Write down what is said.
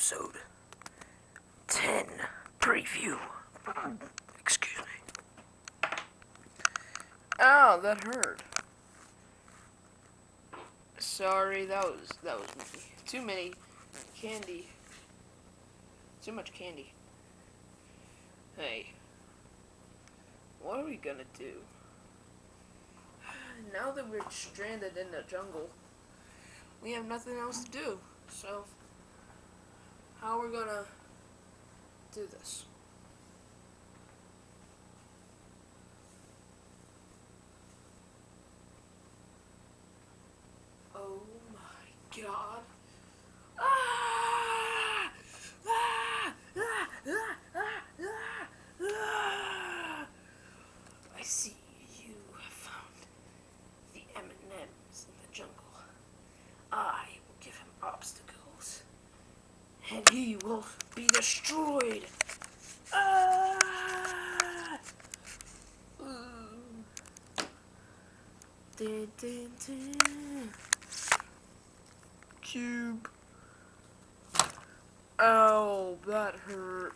episode 10 preview. Excuse me. Ow, that hurt. Sorry, that was that was me. Too many candy. Too much candy. Hey. What are we gonna do? Now that we're stranded in the jungle, we have nothing else to do. So, how are we gonna do this? Oh my god. Ah! Ah! Ah! Ah! Ah! Ah! Ah! I see you have found the M&Ms in the jungle. I will give him obstacles, and he will be destroyed. Ah! Cube. Ow, that hurt.